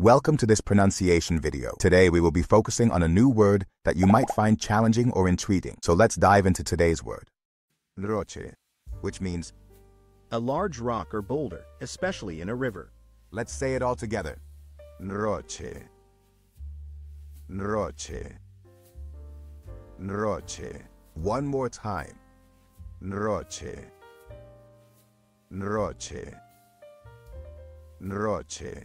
Welcome to this pronunciation video. Today we will be focusing on a new word that you might find challenging or intriguing. So let's dive into today's word. Roche, which means, A large rock or boulder, especially in a river. let's say it all together. Roche. Roche. Roche. One more time. Roche. Roche. Nroche.